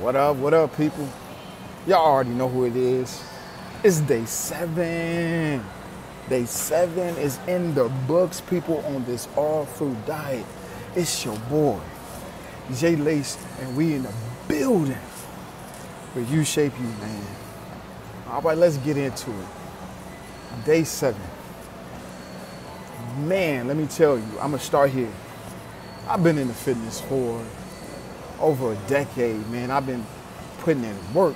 What up, what up, people? Y'all already know who it is. It's day seven. Day seven is in the books, people, on this all fruit diet. It's your boy, Jay Lace, and we in the building with You Shape You, man. All right, let's get into it. Day seven. Man, let me tell you, I'm gonna start here. I've been in the fitness for over a decade, man. I've been putting in work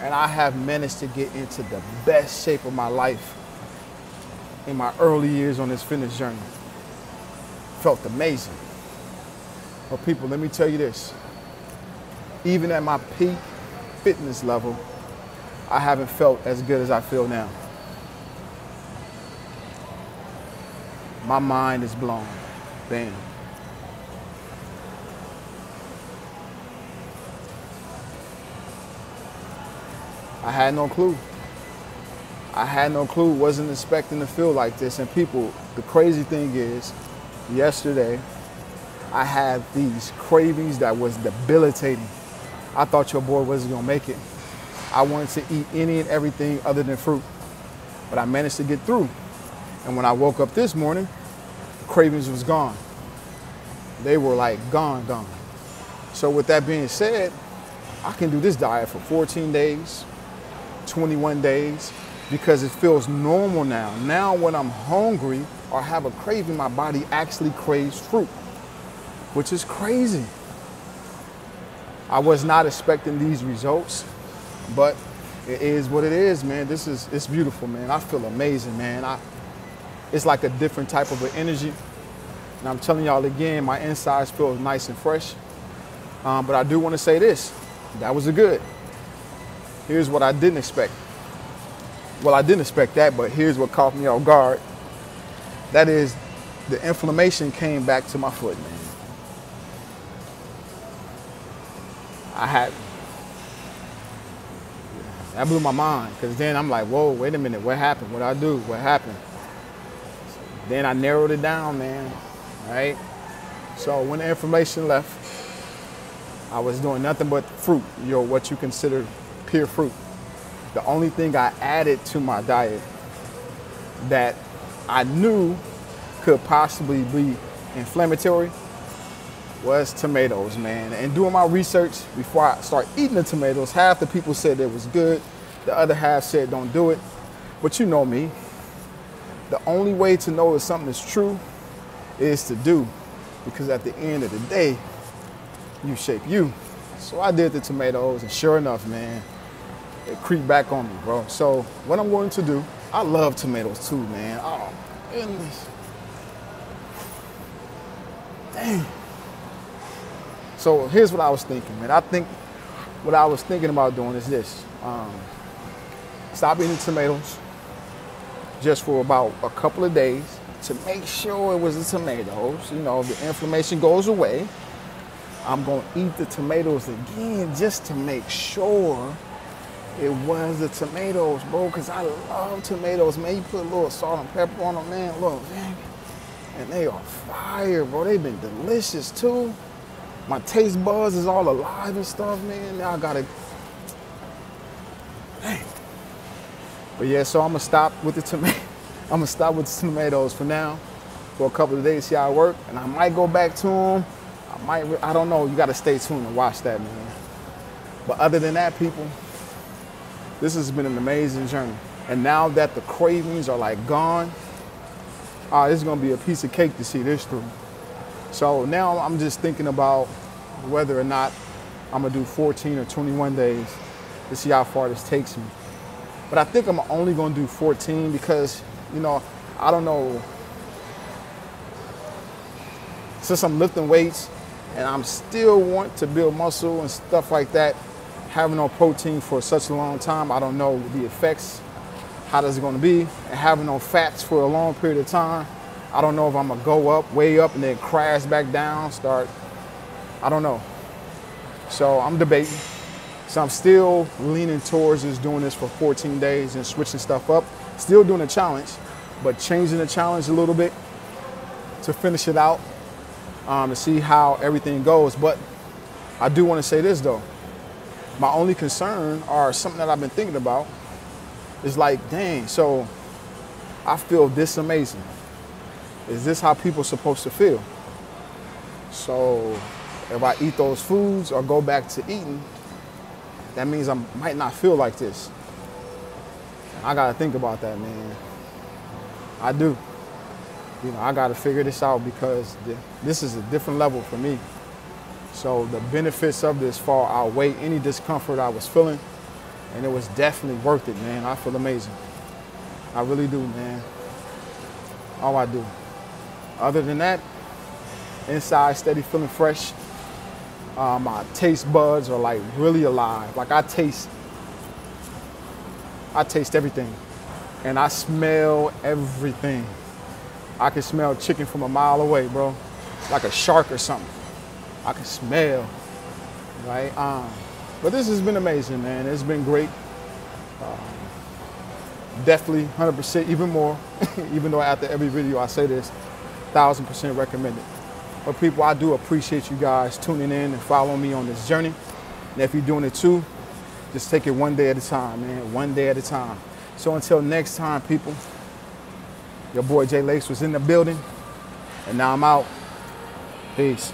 and I have managed to get into the best shape of my life in my early years on this fitness journey. Felt amazing. But people, let me tell you this. Even at my peak fitness level, I haven't felt as good as I feel now. My mind is blown. Bam. I had no clue. I had no clue, wasn't expecting to feel like this. And people, the crazy thing is, yesterday, I had these cravings that was debilitating. I thought your boy wasn't gonna make it. I wanted to eat any and everything other than fruit. But I managed to get through. And when I woke up this morning, the cravings was gone. They were like gone, gone. So with that being said, I can do this diet for 14 days, 21 days because it feels normal now. Now, when I'm hungry or have a craving, my body actually craves fruit, which is crazy. I was not expecting these results, but it is what it is, man. This is it's beautiful, man. I feel amazing, man. I it's like a different type of an energy. And I'm telling y'all again, my insides feel nice and fresh. Um, but I do want to say this: that was a good. Here's what I didn't expect. Well, I didn't expect that, but here's what caught me off guard. That is, the inflammation came back to my foot, man. I had, that blew my mind, because then I'm like, whoa, wait a minute, what happened? What I do? What happened? Then I narrowed it down, man, right? So when the inflammation left, I was doing nothing but fruit, you know, what you consider pure fruit. The only thing I added to my diet that I knew could possibly be inflammatory was tomatoes, man. And doing my research before I start eating the tomatoes, half the people said it was good, the other half said don't do it. But you know me. The only way to know if something is true is to do. Because at the end of the day, you shape you. So I did the tomatoes, and sure enough, man, it creeped back on me, bro. So what I'm going to do, I love tomatoes too, man. Oh, goodness. Dang. So here's what I was thinking, man. I think what I was thinking about doing is this. Um, stop eating tomatoes just for about a couple of days to make sure it was the tomatoes. You know, the inflammation goes away. I'm gonna eat the tomatoes again just to make sure it was the tomatoes, bro, because I love tomatoes, man. You put a little salt and pepper on them, man, look, man. And they are fire, bro. They've been delicious, too. My taste buds is all alive and stuff, man. Now I gotta, dang. But yeah, so I'm gonna stop with the tomato. I'm gonna stop with the tomatoes for now, for a couple of days, see how it work. And I might go back to them. I might, I don't know. You gotta stay tuned and watch that, man. But other than that, people, this has been an amazing journey. And now that the cravings are like gone, uh, is gonna be a piece of cake to see this through. So now I'm just thinking about whether or not I'm gonna do 14 or 21 days to see how far this takes me. But I think I'm only gonna do 14 because, you know, I don't know. Since I'm lifting weights and I'm still want to build muscle and stuff like that, having no protein for such a long time, I don't know the effects, how that's gonna be. And having no fats for a long period of time, I don't know if I'm gonna go up, way up, and then crash back down, start, I don't know. So I'm debating. So I'm still leaning towards just doing this for 14 days and switching stuff up. Still doing a challenge, but changing the challenge a little bit to finish it out um, to see how everything goes. But I do want to say this though My only concern or something that I've been thinking about is like, dang, so I feel this amazing. Is this how people supposed to feel? So if I eat those foods or go back to eating, that means I might not feel like this. I gotta think about that, man. I do. You know, I gotta figure this out because this is a different level for me. So the benefits of this far outweigh any discomfort I was feeling, and it was definitely worth it, man. I feel amazing. I really do, man. All I do. Other than that, inside steady feeling fresh. Uh, my taste buds are like really alive. Like I taste, I taste everything, and I smell everything. I can smell chicken from a mile away, bro, like a shark or something. I can smell, right? Um, but this has been amazing, man. It's been great. Um, definitely 100%, even more, even though after every video I say this, 1000% recommended. But people, I do appreciate you guys tuning in and following me on this journey. And if you're doing it too, just take it one day at a time, man. One day at a time. So until next time, people, your boy Jay Lace was in the building, and now I'm out. Peace.